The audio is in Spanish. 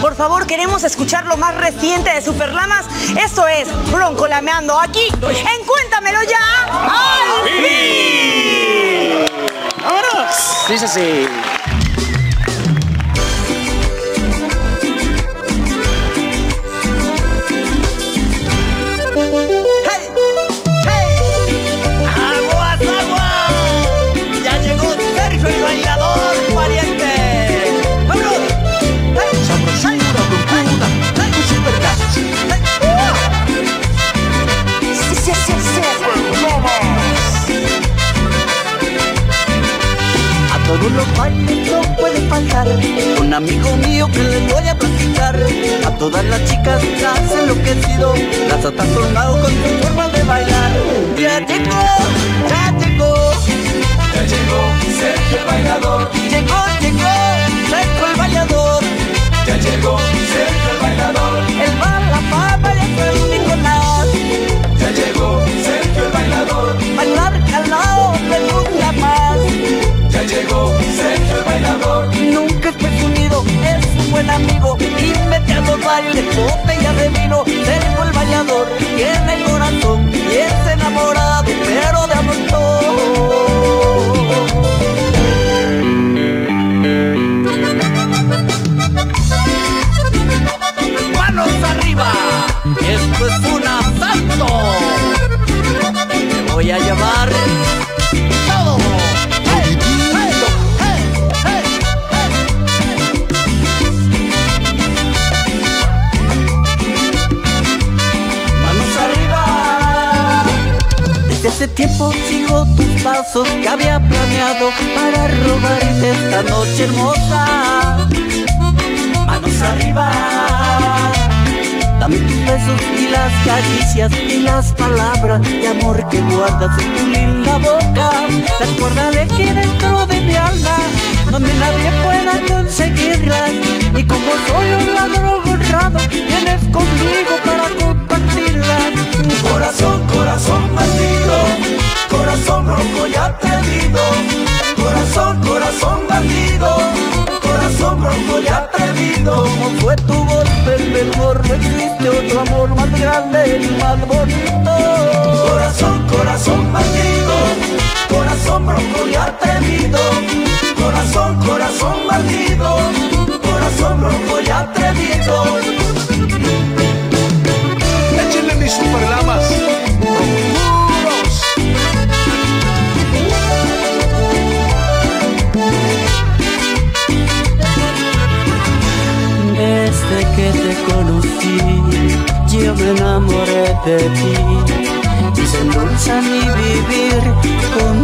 Por favor, queremos escuchar lo más reciente de Superlamas. Esto es Bronco Lameando aquí en Cuéntamelo ya. ¡Al fin! ¡Vámonos! Dice así. Amigo mío que les voy a platicar A todas las chicas las he enloquecido Las ha transformado con su forma de bailar. Ya llegó, ya llegó. Ya llegó Sergio el bailador. Llegó, llegó, Sergio el bailador. Ya llegó Sergio mete a los bailes botella de vino Sergio el bailador tiene corazón Y es enamorado, pero de amor ¡Manos arriba! Esto es un asalto Te voy a llevar todo hace tiempo sigo tus pasos que había planeado para robarte esta noche hermosa. Manos arriba. Dame tus besos y las caricias y las palabras de amor que guardas en tu linda boca. Las guardaré aquí dentro de mi alma, donde nadie pueda conseguirlas. Y como soy un Como fue tu golpe el mejor, no existe otro amor más grande y más bonito. Corazón, corazón bandido Corazón rojo y atrevido Corazón, corazón bandido Corazón rojo y atrevido que te conocí, yo me enamoré de ti. Y se endulza mi vivir con